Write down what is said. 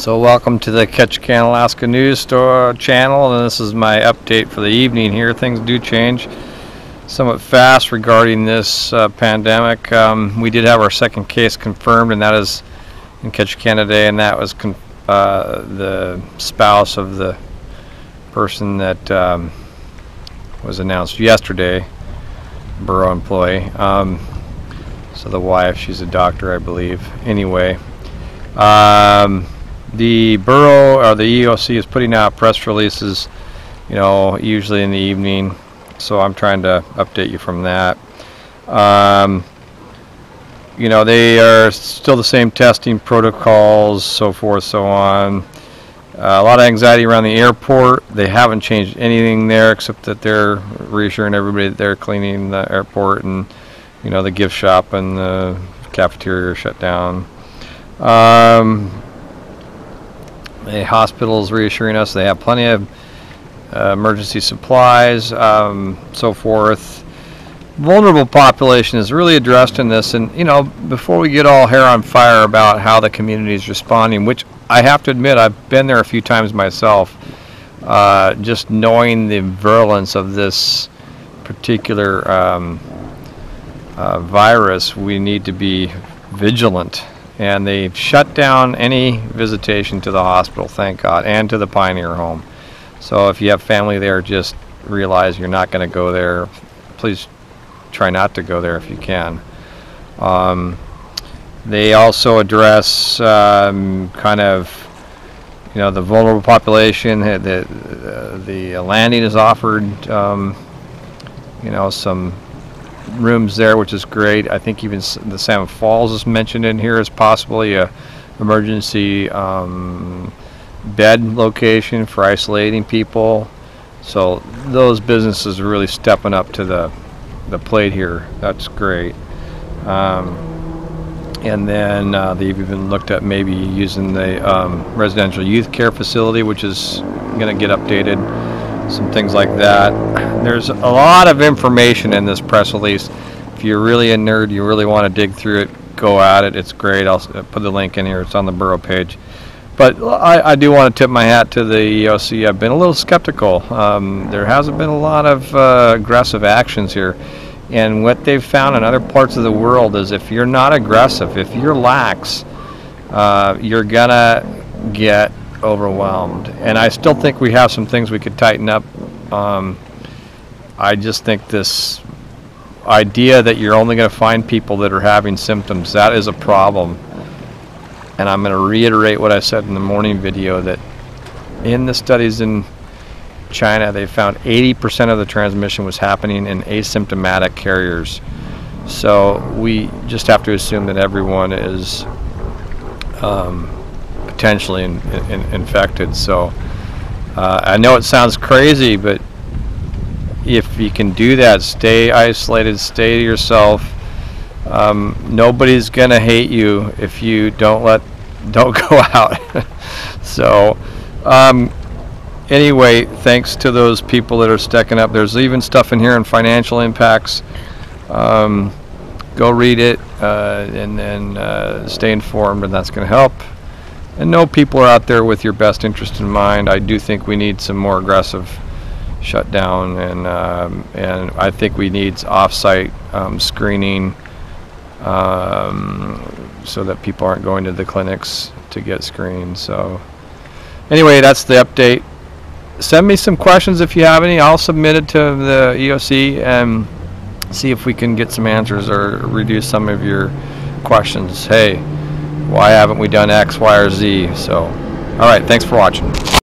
So welcome to the Ketchikan, Alaska News Store channel, and this is my update for the evening here. Things do change somewhat fast regarding this uh, pandemic. Um, we did have our second case confirmed, and that is in Ketchikan today, and that was uh, the spouse of the person that um, was announced yesterday, borough employee. Um, so the wife, she's a doctor, I believe. Anyway. The borough or the EOC is putting out press releases, you know, usually in the evening. So I'm trying to update you from that. Um, you know, they are still the same testing protocols, so forth, so on. Uh, a lot of anxiety around the airport. They haven't changed anything there except that they're reassuring everybody that they're cleaning the airport and, you know, the gift shop and the cafeteria are shut down. Um, the hospital is reassuring us they have plenty of uh, emergency supplies, um, so forth. Vulnerable population is really addressed in this, and you know, before we get all hair on fire about how the community is responding, which I have to admit I've been there a few times myself, uh, just knowing the virulence of this particular um, uh, virus, we need to be vigilant and they've shut down any visitation to the hospital, thank God, and to the Pioneer Home. So if you have family there, just realize you're not going to go there. Please try not to go there if you can. Um, they also address um, kind of you know the vulnerable population. The uh, the landing is offered um, you know some rooms there, which is great. I think even the Salmon Falls is mentioned in here as possibly a emergency um, bed location for isolating people. So those businesses are really stepping up to the the plate here. That's great. Um, and then uh, they've even looked at maybe using the um, residential youth care facility, which is going to get updated some things like that. There's a lot of information in this press release. If you're really a nerd, you really want to dig through it, go at it. It's great. I'll put the link in here. It's on the Borough page. But I, I do want to tip my hat to the EOC. I've been a little skeptical. Um, there hasn't been a lot of uh, aggressive actions here. And what they've found in other parts of the world is if you're not aggressive, if you're lax, uh, you're going to get overwhelmed. And I still think we have some things we could tighten up. Um, I just think this idea that you're only going to find people that are having symptoms, that is a problem. And I'm going to reiterate what I said in the morning video that in the studies in China, they found 80% of the transmission was happening in asymptomatic carriers. So we just have to assume that everyone is um, potentially in, in, infected. So uh, I know it sounds crazy, but if you can do that, stay isolated, stay to yourself. Um, nobody's gonna hate you if you don't let don't go out. so um, anyway, thanks to those people that are stacking up. There's even stuff in here on financial impacts. Um, go read it uh, and then uh, stay informed, and that's going to help and know people are out there with your best interest in mind. I do think we need some more aggressive shutdown, and um, and I think we need off-site um, screening um, so that people aren't going to the clinics to get screened. So anyway, that's the update. Send me some questions if you have any. I'll submit it to the EOC and see if we can get some answers or reduce some of your questions. Hey why haven't we done X, Y, or Z? So, all right, thanks for watching.